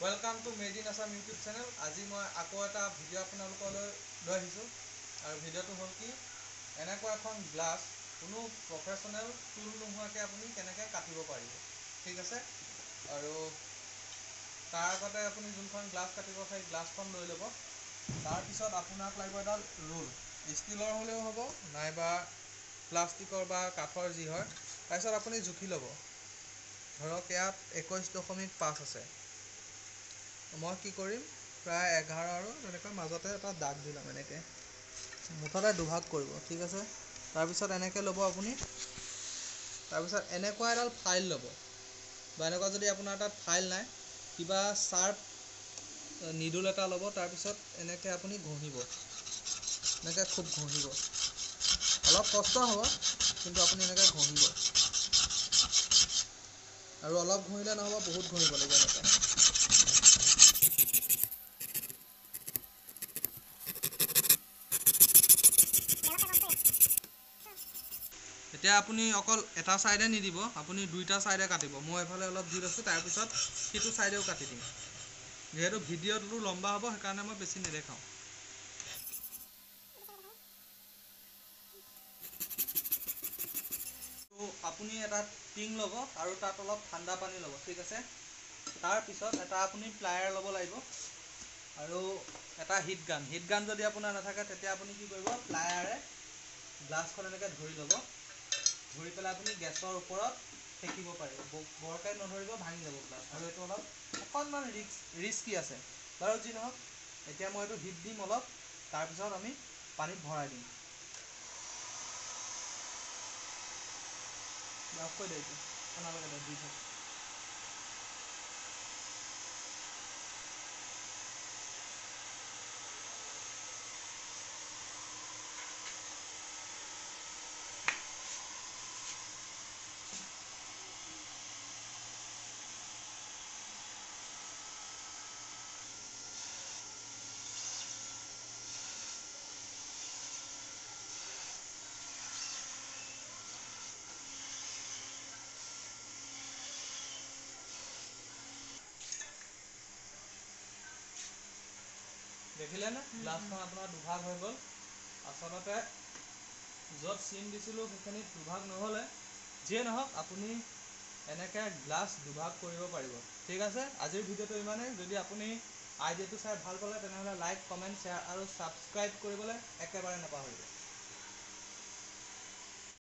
Welcome to made in Assam YouTube channel আজি মই আকৌ এটা ভিডিঅ' আপোনালোকলৈ লৈ আহিছোঁ। আৰু ভিডিঅ'টো হ'ল কি এনেকুৱা এখন গ্লাছ কোনো প্ৰফেশ্যনেল টুল নোহোৱাকৈ আপুনি কেনেকৈ কাটিব পাৰিব। ঠিক আছে? আৰু তাৰ আগতে আপুনি যোনখন গ্লাছ কাটিব সেই গ্লাছখন লৈ ল'ব। তাৰপিছত আপোনাক লাগিব এডাল ৰোল। ষ্টীলৰ হ'লেও হ'ব নাইবা প্লাষ্টিকৰ বা কাঠৰ যি হয়। তাৰপিছত আপুনি জুখি ল'ব। ধৰক ইয়াত একৈছ দশমিক পাঁচ আছে। মই কি কৰিম? প্ৰায় এঘাৰ আৰু তেনেকৈ মাজতে এটা দাগ দি ল'ম এনেকৈ। মুঠতে দুভাগ কৰিব ঠিক আছে? তাৰপিছত এনেকৈ ল'ব আপুনি। তাৰপিছত এনেকুৱা এডাল ফাইল ল'ব। বা এনেকুৱা যদি আপোনাৰ তাত ফাইল নাই কিবা চাৰ্প নিডুল এটা ল'ব তাৰপিছত এনেকৈ আপুনি ঘঁহিব। এনেকৈ খুব ঘঁহিব। অলপ কষ্ট হ'ব কিন্তু আপুনি এনেকৈ ঘঁহিব। আৰু অলপ ঘঁহিলে নহ'ব বহুত ঘঁহিব লাগিব এনেকৈ। এতিয়া আপুনি অকল এটা ছাইডে নিদিব আপুনি দুইটা ছাইডে কাটিব। মই এইফালে অলপ দি লৈছোঁ তাৰপিছত সিটো ছাইডেও কাটি দিম। যিহেতু ভিডিঅ'টো লম্বা হ'ব সেইকাৰণে মই বেছি নেদেখাওঁ। ত' আপুনি এটা টিং ল'ব আৰু তাত অলপ ঠাণ্ডা পানী ল'ব ঠিক আছে? তাৰপিছত এটা আপুনি প্লায়াৰ ল'ব লাগিব আৰু এটা হিট গান। হিট গান যদি আপোনাৰ নাথাকে তেতিয়া আপুনি কি কৰিব প্লায়াৰে গ্লাছখন এনেকৈ ধৰি ল'ব। ধৰি পেলাই আপুনি গেছৰ ওপৰত সেকিব পাৰিব বৰকৈ নধৰিব ভাঙি যাব গ্লাছ আৰু এইটো অলপ অকণমান ৰিক্স ৰিস্কি আছে। বাৰু যি নহওক এতিয়া মই এইটো হিট দিম অলপ তাৰপিছত আমি পানীত ভৰাই দিম। দে এইটো নালাগে দে দি থাক দেখিলেনে গ্লাছখন আপোনাৰ দুভাগ হৈ গ'ল। আচলতে য'ত চিন দিছিলোঁ সেইখিনিত দুভাগ নহ'লে যিয়ে নহওক আপুনি এনেকৈ গ্লাছ দুভাগ কৰিব পাৰিব। ঠিক আছে? আজিৰ ভিডিঅ'টো ইমানেই। যদি আপুনি আইডিয়াটো চাই ভাল পালে তেনেহ'লে লাইক কমেণ্ট শ্বেয়াৰ আৰু ছাবস্ক্ৰাইব কৰিবলৈ একেবাৰে নাপাহৰিব।